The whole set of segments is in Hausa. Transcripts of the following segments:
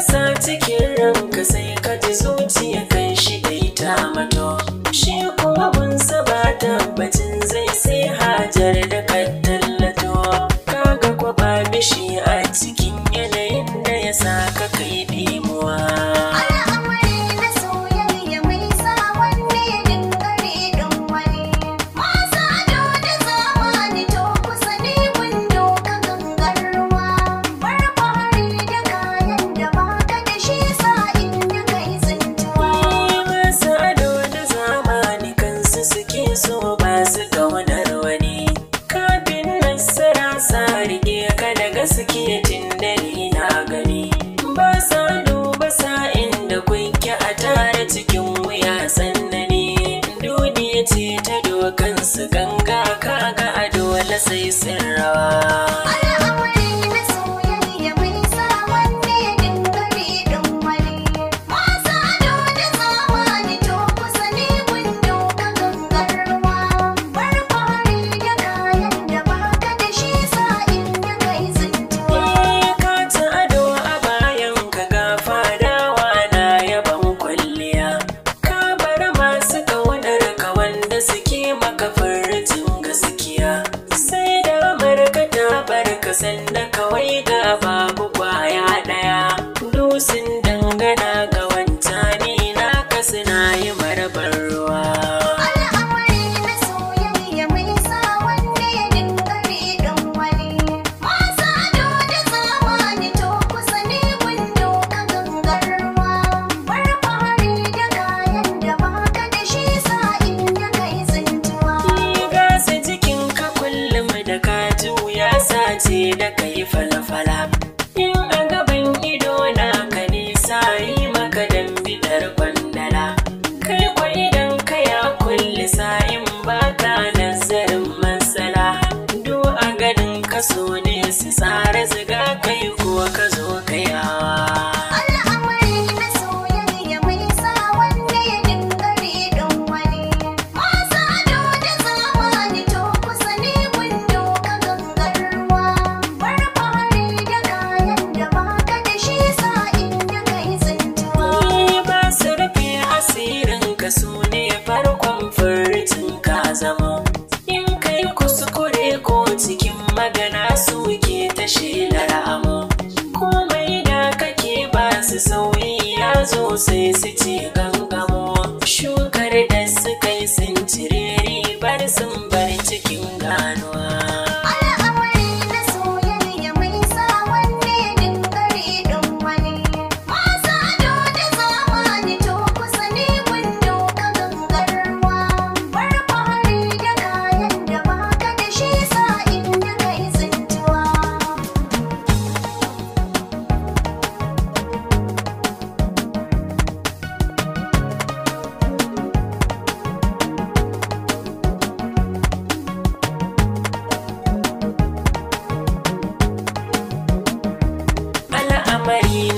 sa cikin ran say, say. send a ce da kayi falafala. In a gaban ido na ka nisa yi maka dan bidar kwandala. Kai kwa idan ka ya kulli sa'in ba ka nazarin matsala. Do a ganin ka so ne su tsara ziga kai você se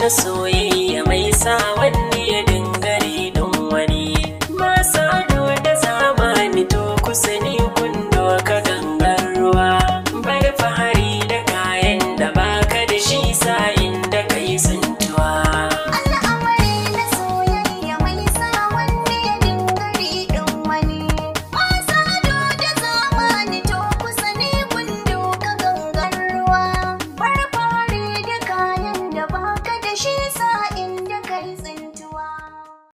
na soyayya mai sa